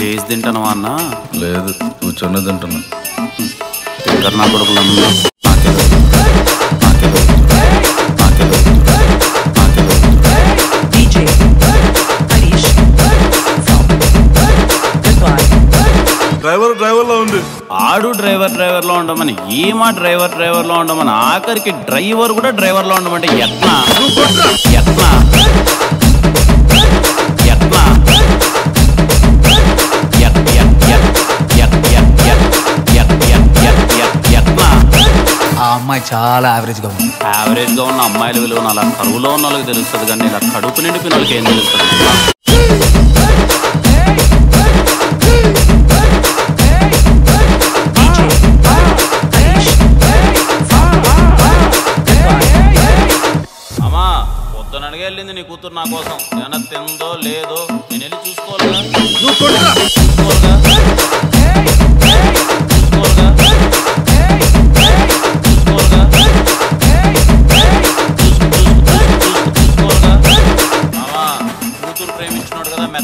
లేచి తింటాను అన్న లేదు కూర్చొని తింటున్నా తింటారు నా కొడుకులన్నా నాకే తెలుసు. నాకే తెలుసు. నాకే తెలుసు. నాకే తెలుసు. DJ Harish from Goodbye. Driver డ్రైవర్లో ఉంది ఆడు డ్రైవర్ డ్రైవర్లో ఉండమని ఈమా డ్రైవర్ డ్రైవర్లో ఉండమని ఆఖరికి డ్రైవర్ కూడా డ్రైవర్లో ఉండమంటే ఎట్లా ఎట్లా అమ్మాయి చాలా యావరేజ్గా ఉంది. యావరేజ్గా ఉన్న అమ్మాయిల విలువ అలా కరువులో ఉన్న వాళ్ళకి తెలుస్తుంది కానీ ఇలా కడుపు నిండిపోయిన వాళ్ళకి ఏం తెలుస్తుంది. అమ్మా పొద్దున అడిగి వెళ్ళింది నీ కూతురు నా కోసం. ఏమైనా తిందో లేదో నేను వెళ్ళి చూసుకోవాలిగా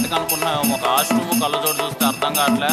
ఎందుకు అనుకున్నా ఒక ఆశ్రమం కళ్ళజోడు చూస్తే అర్థం కావట్లే.